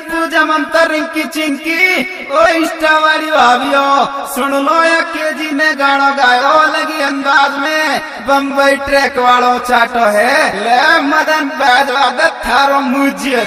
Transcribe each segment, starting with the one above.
पूजा मंत्र रिंकी चिंकी, ओ इष्टा वाली भाभियो सुन लो के जी ने गाना गायो, लगी अंदाज में बम्बई ट्रैक वालों चाटो है। ले मदन बैदवाद थारो मुझे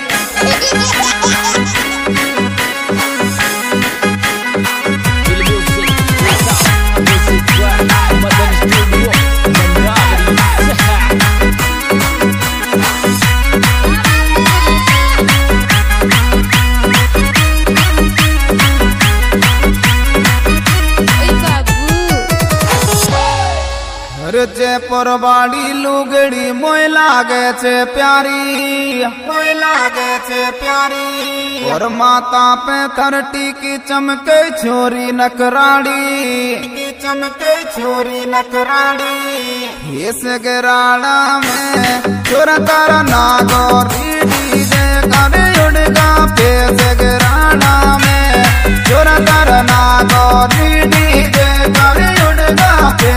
लुगड़ी मोय लागे छे प्यारी। मोय लागे छे प्यारी। और माता पे थरटी की चमके छोरी नकराड़ी। की चमके छोरी नकराड़ी। ये सगराड़ा में चोर कर नागोरी डीजे करे उड़गा पे सगराड़ा में चोर कर नागोरी डीजे करे उड़गा पे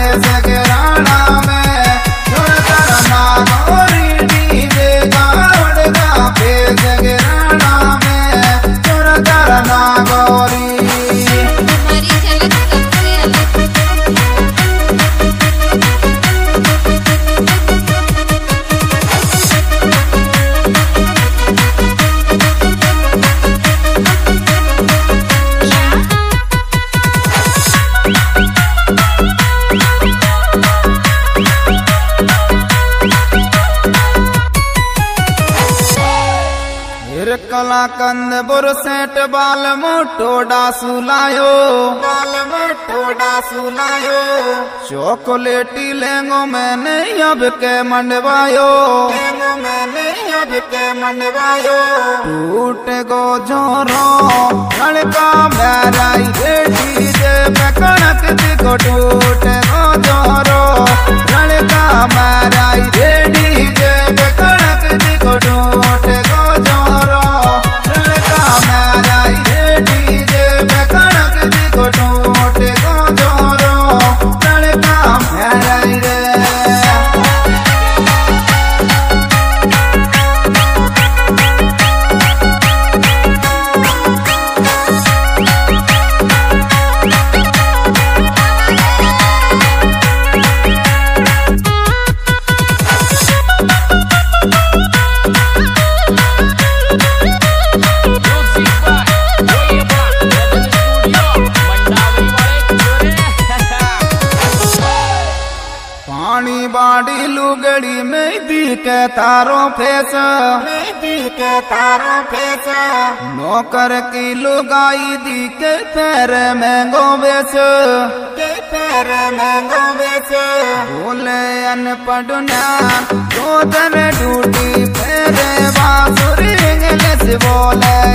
फिर कला कंद बुर सेट बाल मुठोडा सुलायो बाल मुठोडा सुलायो चॉकलेटी लेंगो मैंने अब के मंडवायो। लेंगो मैंने अब के मंडवायो। टूट गो जोरो लड़का मेरा रेडी जे पे कणक दिखो टूट गो के तारो फेस। मेहंदी के तारो फेस। नौकर की लुगाई दी के पैर मैंगो बेस के पैर महंगो बेस बोले अनपढ़ दिन ड्यूटी फेरे बासुरी इंग्लिश बोले।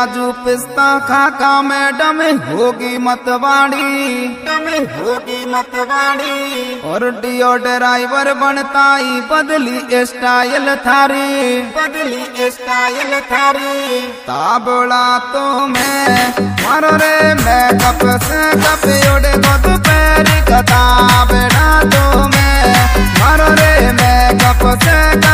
काजू पिस्ता खाका मैडम, होगी मतवाड़ी। होगी मतवाड़ी और डियो ड्राइवर बनताई, बदली स्टाइल थारी बदली स्टाइल थारी। ताबड़ा तो मैं मारो रे मैकअप से कप उड़े गो दोपहरी कताबड़ा तो मैं मारो रे मैकअप से कप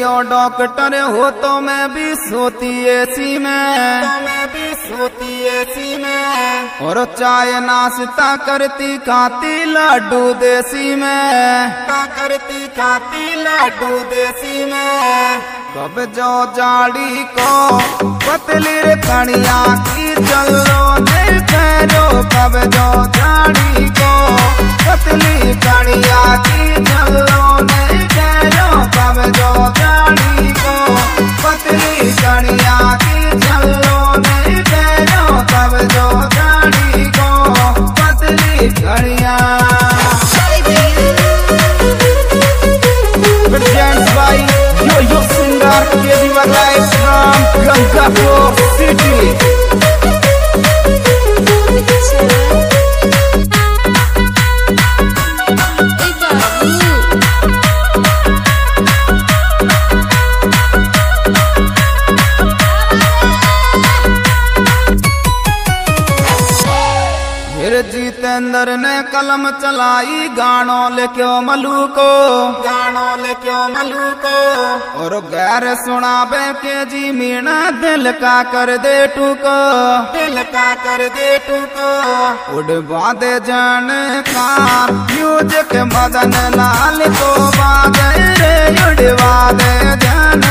जो डॉक्टर हो तो मैं भी सोती एसी में। तो मैं भी सोती एसी में। और चाय नाश्ता करती खाती लड्डू देसी में। करती खाती लड्डू देसी में। कब जो जाड़ी को पतली रे कणिया की चलो दिल करो कब जो जितेंद्र ने कलम चलाई गानो लेक्यो मलू को गानो लेक्यो मलू को और गैर सुनाबे के जी मीणा दिल का कर दे टूको। दिल का कर दे टूको। उड़वा दे जान का म्यूज़िक मदन लाल को बाजे रे उड़वा दे जान